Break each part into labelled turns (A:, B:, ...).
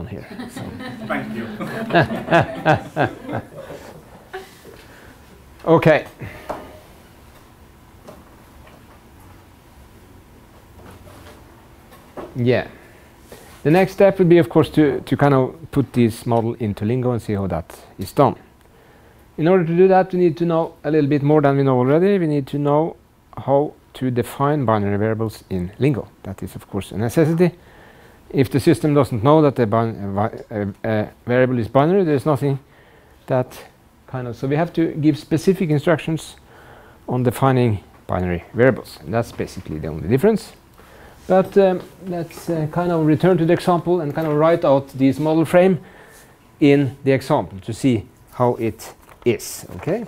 A: on here. So.
B: Thank you.
A: Okay. Yeah. The next step would be, of course, to, to kind of put this model into Lingo and see how that is done. In order to do that, we need to know a little bit more than we know already. We need to know how to define binary variables in Lingo. That is, of course, a necessity. If the system doesn't know that the uh, uh, variable is binary, there's nothing that kind of. So we have to give specific instructions on defining binary variables. And that's basically the only difference. But um, let's uh, kind of return to the example and kind of write out this model frame in the example to see how it is. Okay.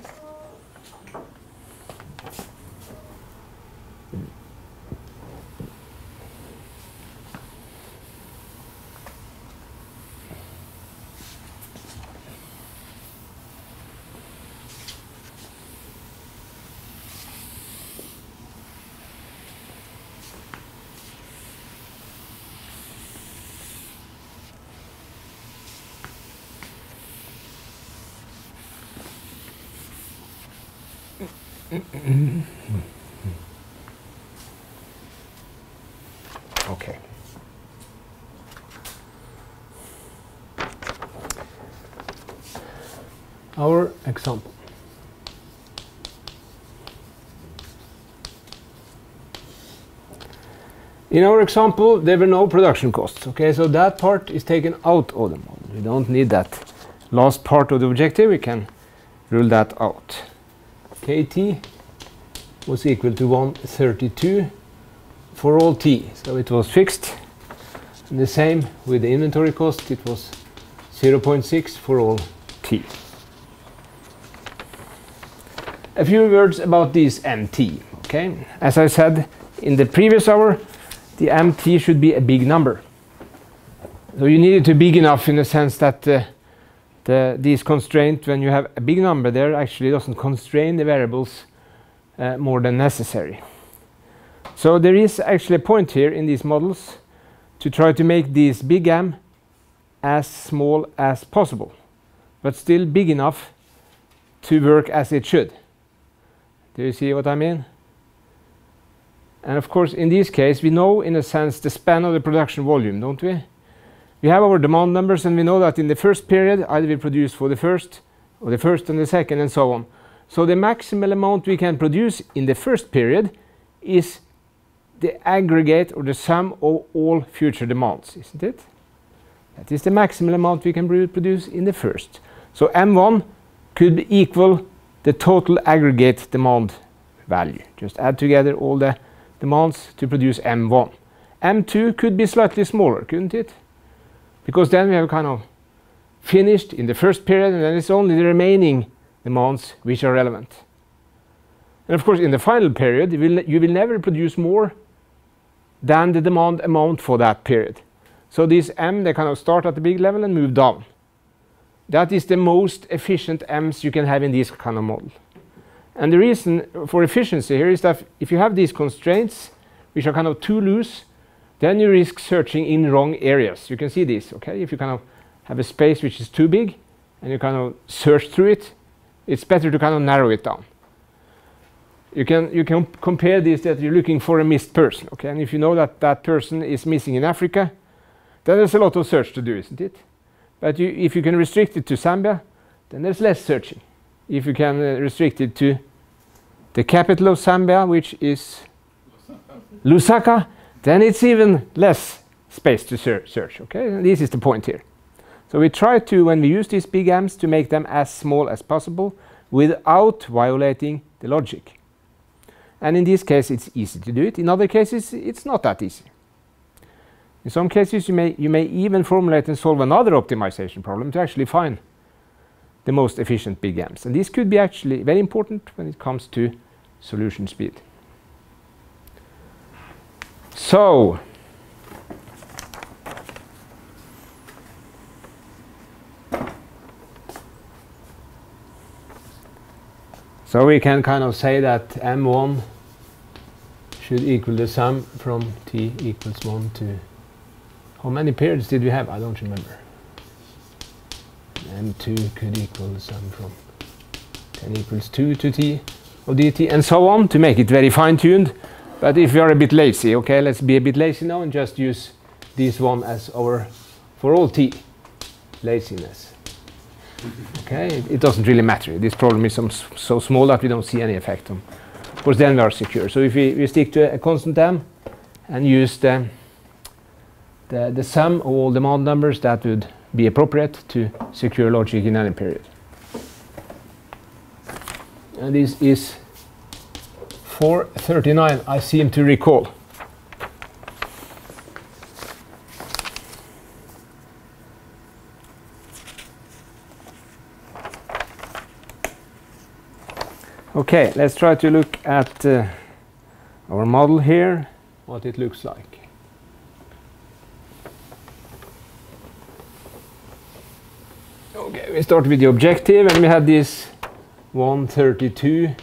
A: okay. Our example. In our example, there were no production costs. Okay, so that part is taken out of the model. We don't need that last part of the objective. We can rule that out kt was equal to 132 for all t. So it was fixed. And the same with the inventory cost, it was 0.6 for all t. A few words about this MT. Okay, as I said in the previous hour, the MT should be a big number. So you need it to be big enough in the sense that uh, the, these constraint, when you have a big number there, actually doesn't constrain the variables uh, more than necessary. So there is actually a point here in these models to try to make this big M as small as possible, but still big enough to work as it should. Do you see what I mean? And of course, in this case, we know in a sense the span of the production volume, don't we? We have our demand numbers and we know that in the first period either we produce for the first or the first and the second and so on. So the maximal amount we can produce in the first period is the aggregate or the sum of all future demands, isn't it? That is the maximal amount we can produce in the first. So M1 could equal the total aggregate demand value. Just add together all the demands to produce M1. M2 could be slightly smaller, couldn't it? because then we have kind of finished in the first period and then it's only the remaining demands which are relevant. And of course in the final period you will, you will never produce more than the demand amount for that period. So these M they kind of start at the big level and move down. That is the most efficient M's you can have in this kind of model. And the reason for efficiency here is that if you have these constraints which are kind of too loose then you risk searching in wrong areas. You can see this, okay? If you kind of have a space which is too big and you kind of search through it, it's better to kind of narrow it down. You can, you can compare this that you're looking for a missed person, okay? And if you know that that person is missing in Africa, then there's a lot of search to do, isn't it? But you, if you can restrict it to Zambia, then there's less searching. If you can uh, restrict it to the capital of Zambia, which is Lusaka, then it's even less space to ser search. Okay, and this is the point here. So we try to, when we use these big M's, to make them as small as possible without violating the logic. And in this case, it's easy to do it. In other cases, it's not that easy. In some cases, you may, you may even formulate and solve another optimization problem to actually find the most efficient big M's. And this could be actually very important when it comes to solution speed. So, so we can kind of say that m1 should equal the sum from t equals 1 to how many periods did we have? I don't remember. M2 could equal sum from 10 equals 2 to t of dt and so on to make it very fine-tuned. But if you are a bit lazy, okay, let's be a bit lazy now and just use this one as our for all t laziness. Okay, it, doesn't really matter. This problem is so small that we don't see any effect on. Of course, then we are secure. So if we, we stick to a, a constant m and use the, the, the sum of all demand numbers, that would be appropriate to secure logic in any period. And this is 439, I seem to recall. Okay, let's try to look at uh, our model here, what it looks like. Okay, we start with the objective and we have this 132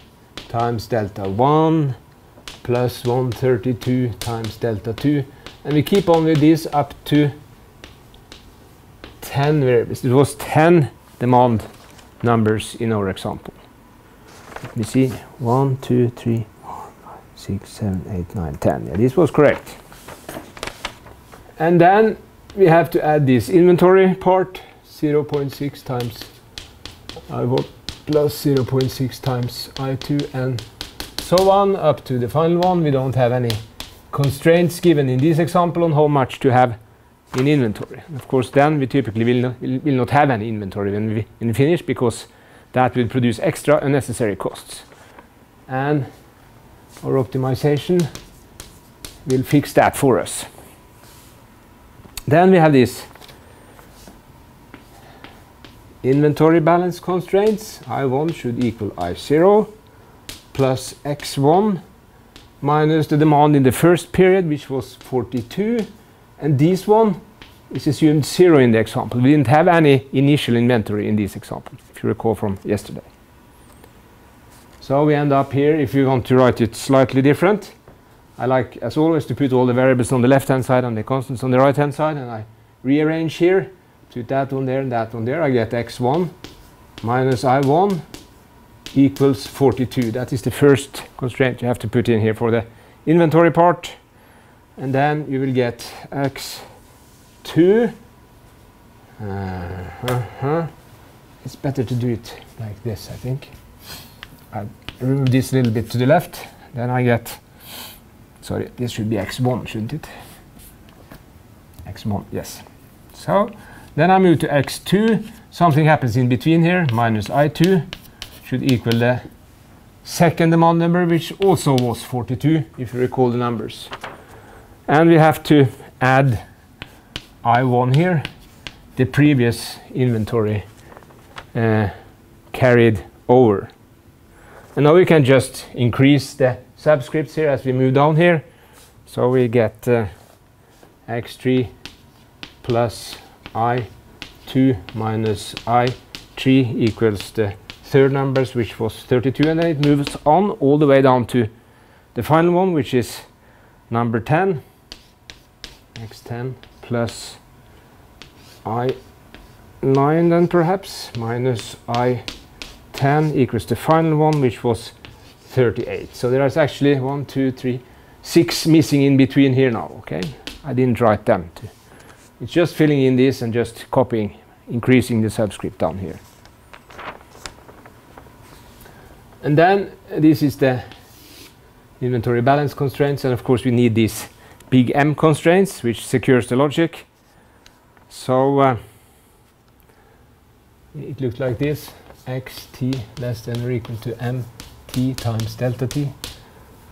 A: times delta 1 plus 132 times delta 2 and we keep on with this up to 10 variables. It was 10 demand numbers in our example. Let me see. 1, 2, 3, 4, 5, 6, 7, 8, 9, 10. Yeah, this was correct. And then we have to add this inventory part 0.6 times I1 plus 0.6 times I2 and so on up to the final one. We don't have any constraints given in this example on how much to have in inventory. Of course, then we typically will not, will, not have any inventory when we, when we finish because that will produce extra unnecessary costs. And our optimization will fix that for us. Then we have this inventory balance constraints. I1 should equal I0 plus X1 minus the demand in the first period, which was 42. And this one is assumed zero in the example. We didn't have any initial inventory in this example, if you recall from yesterday. So we end up here, if you want to write it slightly different, I like, as always, to put all the variables on the left-hand side and the constants on the right-hand side, and I rearrange here, put that one there and that one there. I get x1 minus i1 equals 42. That is the first constraint you have to put in here for the inventory part. And then you will get x 2. Uh, -huh. It's better to do it like this, I think. I remove this a little bit to the left. Then I get, sorry, this should be x1, shouldn't it? x1, yes. So then I move to x2. Something happens in between here, minus i2 should equal the second demand number, which also was 42, if you recall the numbers. And we have to add I1 here, the previous inventory uh, carried over. And now we can just increase the subscripts here as we move down here. So we get uh, x3 plus i2 minus i3 equals the third numbers, which was 32, and then it moves on all the way down to the final one, which is number 10, x10 plus i9 then perhaps minus i10 equals the final one which was 38 so there is actually one two three six missing in between here now okay I didn't write them to. It's just filling in this and just copying increasing the subscript down here. And then uh, this is the inventory balance constraints and of course we need these big M constraints which secures the logic. So uh, it looks like this. Xt less than or equal to mt times delta t.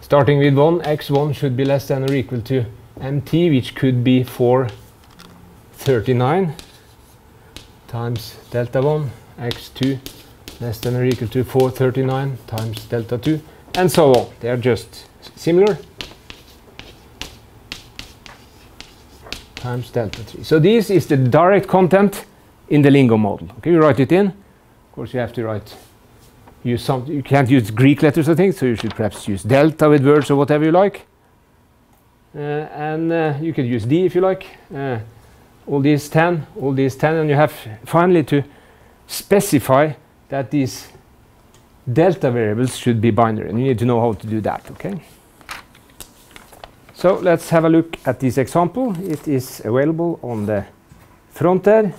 A: Starting with 1 x1 should be less than or equal to mt which could be 439 times delta 1 x2 less than or equal to 439 times delta 2 and so on they are just similar times delta 3. So this is the direct content in the Lingo model. Okay, you write it in. Of course, you have to write. Use some. You can't use Greek letters, I think, so you should perhaps use delta with words or whatever you like. Uh, and uh, you can use d if you like. Uh, all these 10, all these 10, and you have finally to specify that these delta variables should be binary, and you need to know how to do that, okay? So let's have a look at this example. It is available on the front. Now,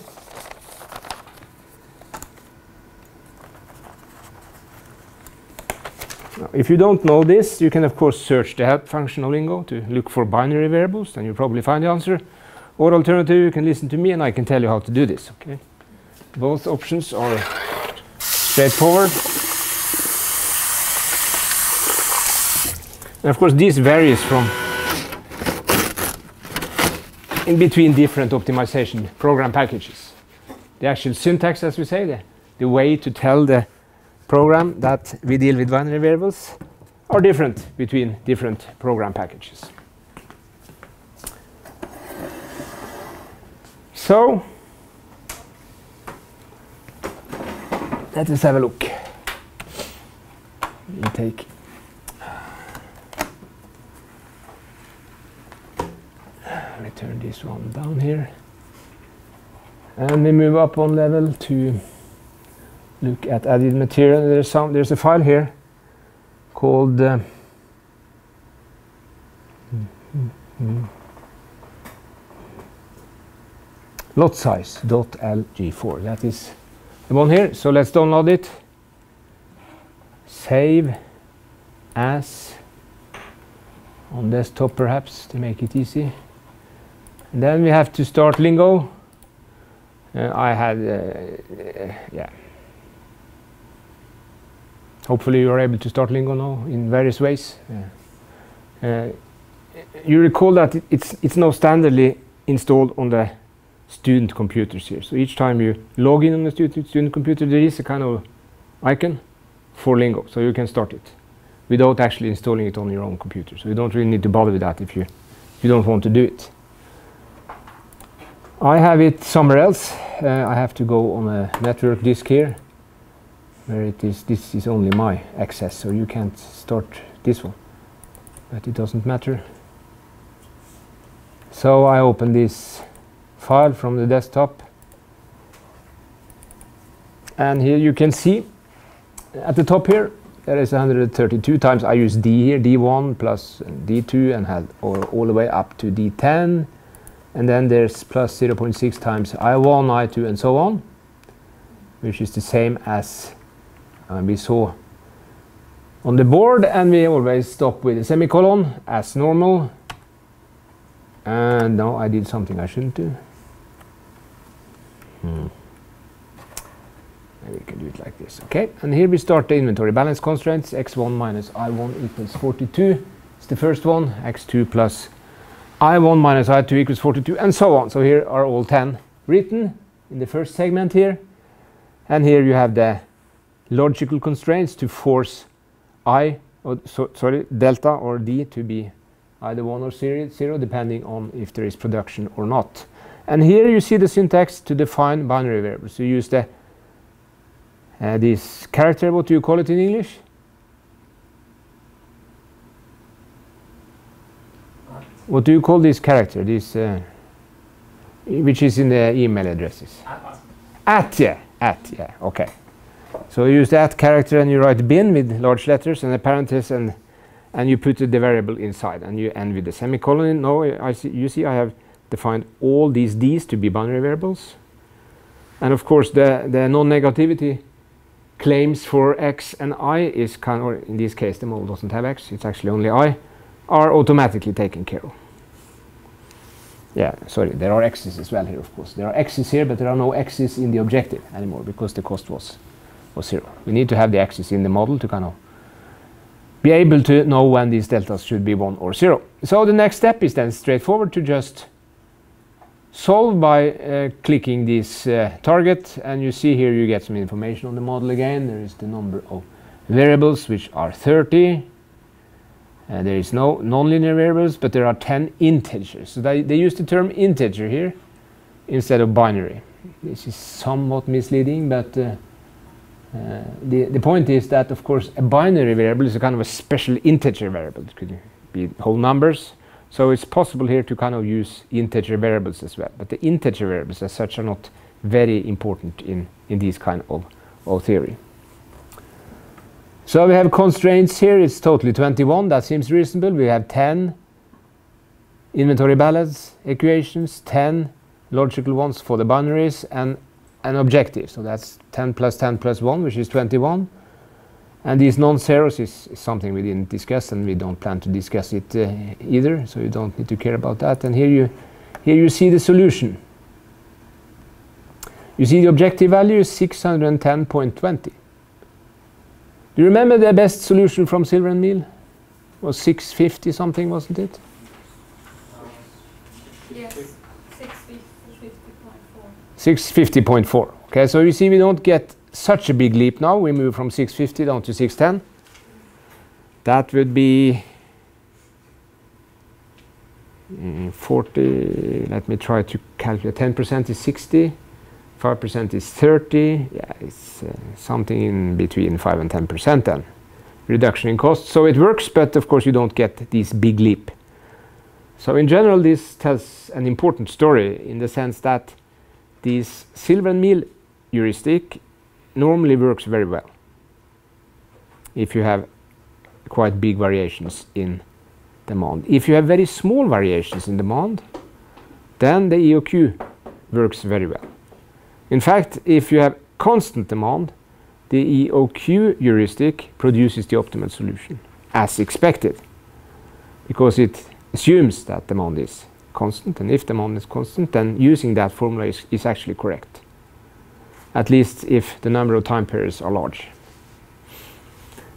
A: if you don't know this, you can of course search the help function of Lingo to look for binary variables, and you'll probably find the answer. Or alternative, you can listen to me and I can tell you how to do this, okay? Both options are straightforward. And of course, this varies from in between different optimization program packages. The actual syntax, as we say, the, the way to tell the program that we deal with binary variables are different between different program packages. So, let us have a look. We take let me turn this one down here and we move up one level to look at added material there's some there's a file here called uh, mm, mm, mm. Lot size .lg4 that is the one here. So let's download it. Save as on desktop perhaps to make it easy. And then we have to start Lingo. Uh, I had uh, yeah. Hopefully you are able to start Lingo now in various ways. Uh, you recall that it's it's now standardly installed on the student computers here. So each time you log in on the student, student computer, there is a kind of icon for Lingo, so you can start it without actually installing it on your own computer. So you don't really need to bother with that if you, if you don't want to do it. I have it somewhere else. Uh, I have to go on a network disk here where it is, this is only my access, so you can't start this one. But it doesn't matter. So I open this file from the desktop. And here you can see at the top here there is 132 times I use D here D1 plus D2 and had all, all the way up to D10 and then there's plus 0.6 times I1 I2 and so on which is the same as uh, we saw on the board. And we always stop with a semicolon as normal. And now I did something I shouldn't do Hmm. Maybe we can do it like this. Okay, and here we start the inventory balance constraints. x1 minus i1 equals 42 It's the first one. x2 plus i1 minus i2 equals 42 and so on. So here are all 10 written in the first segment here. And here you have the logical constraints to force i, or so, sorry, delta or d to be either 1 or 0 depending on if there is production or not. And here you see the syntax to define binary variables. You use the uh, this character, what do you call it in English? What do you call this character? This, uh, which is in the email addresses. At. at, yeah, at, yeah, okay. So you use that character and you write bin with large letters and a parenthesis and and you put the variable inside and you end with the semicolon. No, I see. You see, I have defined all these d's to be binary variables. And of course, the, the non-negativity claims for x and i is kind of, or in this case, the model doesn't have x, it's actually only i, are automatically taken care of. Yeah, sorry, there are x's as well here, of course. There are x's here, but there are no x's in the objective anymore because the cost was, was zero. We need to have the x's in the model to kind of be able to know when these deltas should be 1 or 0. So the next step is then straightforward to just solve by uh, clicking this uh, target. And you see here you get some information on the model again. There is the number of variables which are 30 and there is no nonlinear variables but there are 10 integers. So they, they use the term integer here instead of binary. This is somewhat misleading but uh, uh, the, the point is that of course a binary variable is a kind of a special integer variable. It could be whole numbers So it's possible here to kind of use integer variables as well. But the integer variables as such are not very important in, in this kind of, of theory. So we have constraints here. It's totally 21. That seems reasonable. We have 10 inventory balance equations, 10 logical ones for the binaries, and an objective. So that's 10 plus 10 plus 1, which is 21. And these non-zeros is, is, something we didn't discuss, and we don't plan to discuss it uh, either. So you don't need to care about that. And here you, here you see the solution. You see the objective value is 610.20. Do you remember the best solution from Silver and Meal? Was 650 something, wasn't it?
B: Yes,
A: 650.4. Okay, so you see we don't get such a big leap now. We move from 650 down to 610. That would be mm, 40. Let me try to calculate. 10% is 60. 5% is 30. Yeah, it's uh, something in between 5 and 10% then. Reduction in cost. So it works, but of course you don't get this big leap. So in general, this tells an important story in the sense that this Silver and Meal heuristic normally works very well if you have quite big variations in demand. If you have very small variations in demand, then the EOQ works very well. In fact, if you have constant demand, the EOQ heuristic produces the optimal solution as expected because it assumes that demand is constant and if demand is constant then using that formula is, is actually correct at least if the number of time periods are large.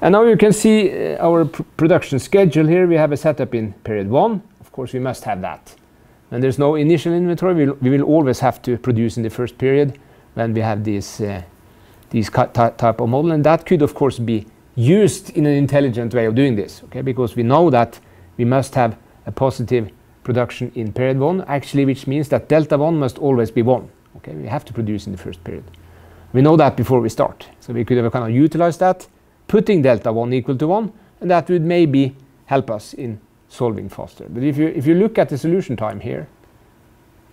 A: And now you can see uh, our pr production schedule here. We have a setup in period 1. Of course, we must have that. And there's no initial inventory. We'll, we will always have to produce in the first period when we have this, uh, this type of model. And that could, of course, be used in an intelligent way of doing this, okay? Because we know that we must have a positive production in period 1, actually, which means that delta 1 must always be 1. Okay, we have to produce in the first period. We know that before we start. So we could have kind of utilized that, putting delta 1 equal to 1, and that would maybe help us in solving faster. But if you, if you look at the solution time here,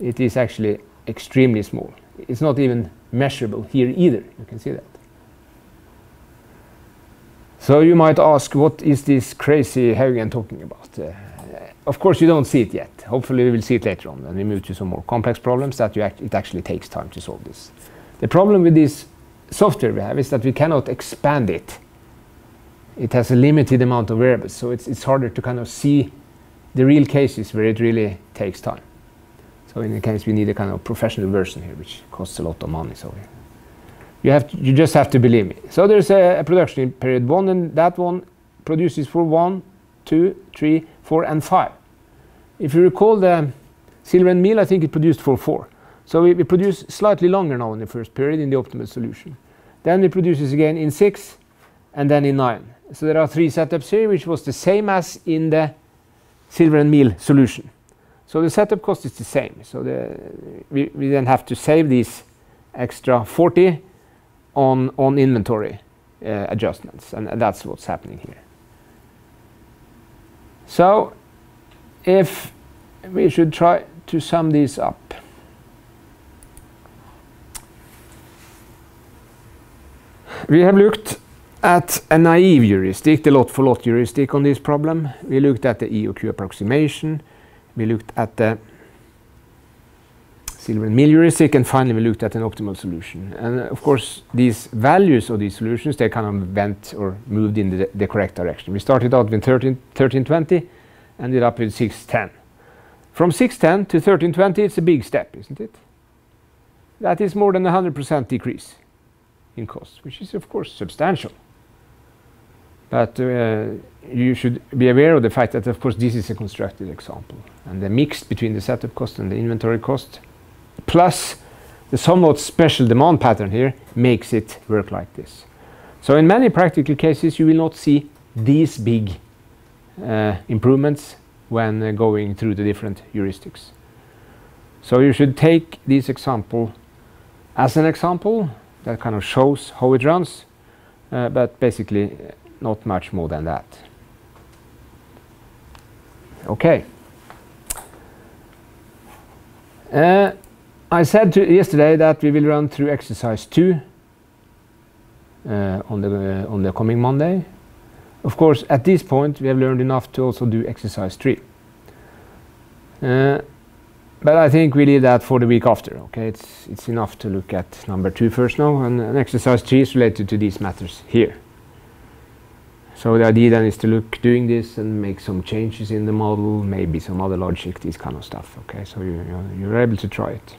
A: it is actually extremely small. It's not even measurable here either. You can see that. So you might ask, what is this crazy Haugen talking about? Uh, of course, you don't see it yet. Hopefully, we will see it later on when we move to some more complex problems that act it actually takes time to solve this. The problem with this software we have is that we cannot expand it. It has a limited amount of variables, so it's, it's harder to kind of see the real cases where it really takes time. So in the case we need a kind of professional version here, which costs a lot of money. So you have to, you just have to believe me. So there's a, a production in period one, and that one produces for one, two, three, four, and five. If you recall the Silver and Meal, I think it produced for four. So we, we produce slightly longer now in the first period in the optimal solution. Then it produces again in 6 and then in 9. So there are three setups here, which was the same as in the Silver and Meal solution. So the setup cost is the same. So the, we, we then have to save these extra 40 on, on inventory uh, adjustments, and, and that's what's happening here. So if we should try to sum these up. We have looked at a naive heuristic, the lot for lot heuristic on this problem. We looked at the EOQ approximation. We looked at the Silver Meal heuristic, and finally we looked at an optimal solution. And of course, these values of these solutions, they kind of went or moved in the, the correct direction. We started out with 13, 1320, ended up with 610. From 610 to 1320, it's a big step, isn't it? That is more than a 100% decrease in cost, which is of course substantial. But uh, you should be aware of the fact that of course this is a constructed example and the mix between the setup cost and the inventory cost plus the somewhat special demand pattern here makes it work like this. So in many practical cases you will not see these big uh, improvements when uh, going through the different heuristics. So you should take this example as an example that kind of shows how it runs, uh, but basically not much more than that. Okay. Uh, I said yesterday that we will run through exercise 2 uh, on, the, uh, on the coming Monday. Of course, at this point, we have learned enough to also do exercise 3. Uh, but I think we leave that for the week after. Okay, it's it's enough to look at number two first now, and, and exercise three is related to these matters here. So the idea then is to look doing this and make some changes in the model, maybe some other logic, this kind of stuff. Okay, so you're you're able to try it.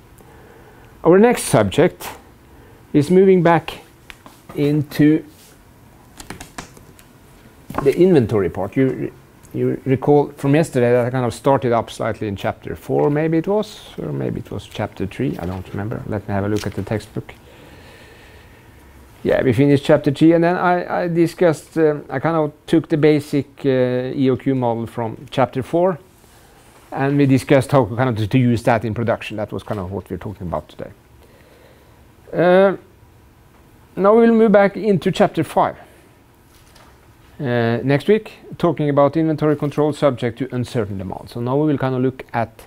A: Our next subject is moving back into the inventory part. You you recall from yesterday that I kind of started up slightly in chapter 4 maybe it was or maybe it was chapter 3 I don't remember. Let me have a look at the textbook. Yeah we finished chapter 3 and then I, I discussed um, I kind of took the basic uh, EOQ model from chapter 4 and we discussed how kind of to, to, use that in production. That was kind of what we're talking about today. Uh, now we'll move back into chapter 5 uh, next week, talking about inventory control subject to uncertain demand. So now we will kind of look at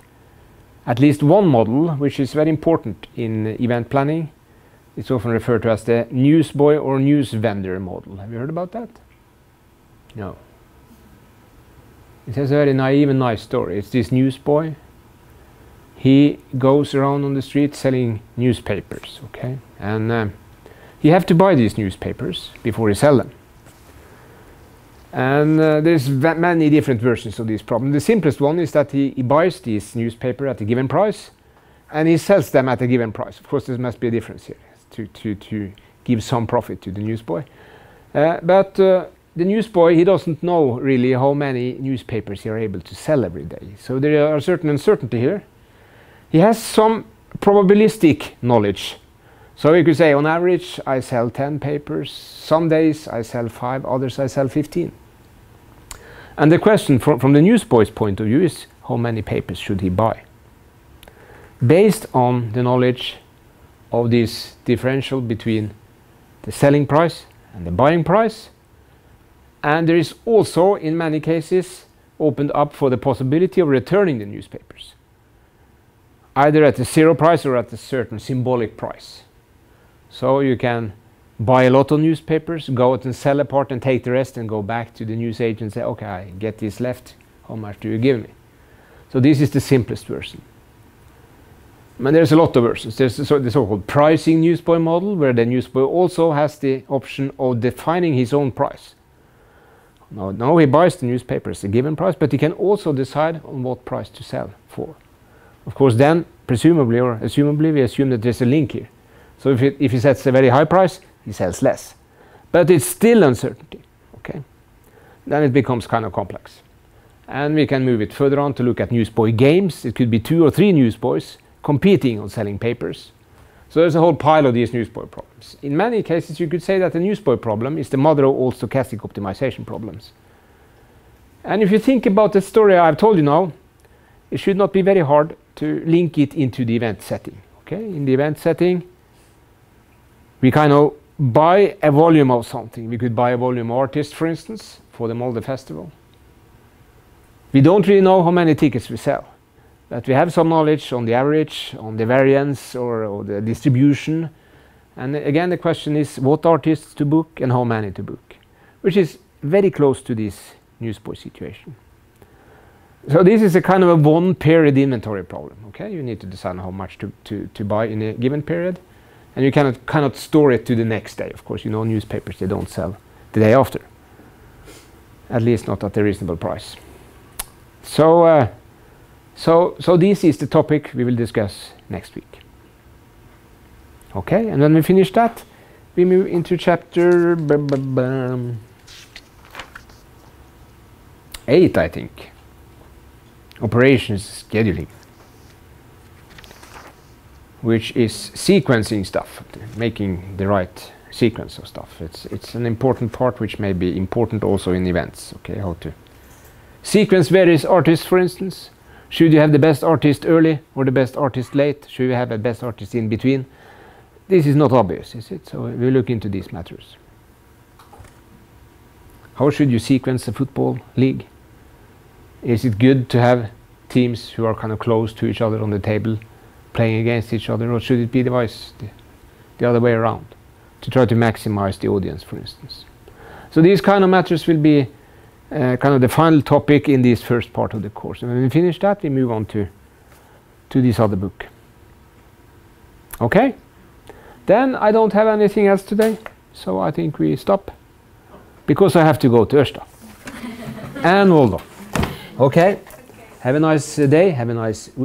A: at least one model, which is very important in event planning. It's often referred to as the newsboy or news vendor model. Have you heard about that? No. It has a very naive and nice story. It's this newsboy. He goes around on the street selling newspapers, okay? And uh, he have to buy these newspapers before he sell them. And uh, there's many different versions of this problem. The simplest one is that he, he, buys this newspaper at a given price and he sells them at a given price. Of course, there must be a difference here to, to, to give some profit to the newsboy. Uh, but uh, the newsboy, he doesn't know really how many newspapers he are able to sell every day. So there are certain uncertainty here. He has some probabilistic knowledge. So you could say on average I sell 10 papers, some days I sell 5, others I sell 15. And the question from, from the newsboy's point of view is how many papers should he buy? Based on the knowledge of this differential between the selling price and the buying price. And there is also, in many cases, opened up for the possibility of returning the newspapers, either at a zero price or at a certain symbolic price. So you can buy a lot of newspapers, go out and sell a part and take the rest and go back to the news agent and say, okay, I get this left. How much do you give me? So this is the simplest version. And there's a lot of versions. There's the so-called pricing newsboy model, where the newsboy also has the option of defining his own price. Now, now he buys the newspaper at a given price, but he can also decide on what price to sell for. Of course, then, presumably or assumably, we assume that there's a link here. So if, it, if he sets a very high price, he sells less. But it's still uncertainty. Okay, Then it becomes kind of complex. And we can move it further on to look at newsboy games. It could be two or three newsboys competing on selling papers. So there's a whole pile of these newsboy problems. In many cases, you could say that the newsboy problem is the mother of all stochastic optimization problems. And if you think about the story I've told you now, it should not be very hard to link it into the event setting. Okay, in the event setting, we kind of buy a volume of something. We could buy a volume of artists, for instance, for the Molde Festival. We don't really know how many tickets we sell, but we have some knowledge on the average, on the variance or, or the distribution. And again, the question is what artists to book and how many to book, which is very close to this newsboy situation. So this is a kind of a one period inventory problem. Okay, you need to decide how much to, to, to buy in a given period and you cannot cannot store it to the next day. Of course, you know newspapers they don't sell the day after, at least not at a reasonable price. So, uh, so, so this is the topic we will discuss next week. Okay, and when we finish that, we move into chapter eight, I think. Operations scheduling which is sequencing stuff, making the right sequence of stuff. It's it's an important part which may be important also in events. Okay, how to sequence various artists, for instance. Should you have the best artist early or the best artist late? Should you have a best artist in between? This is not obvious, is it? So we look into these matters. How should you sequence a football league? Is it good to have teams who are kind of close to each other on the table? Playing against each other, or should it be the vice, the, the other way around, to try to maximize the audience, for instance? So these kind of matters will be uh, kind of the final topic in this first part of the course. And when we finish that, we move on to to this other book. Okay? Then I don't have anything else today, so I think we stop because I have to go to Ørsta and Volda. Okay? Have a nice day. Have a nice week.